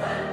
Yes.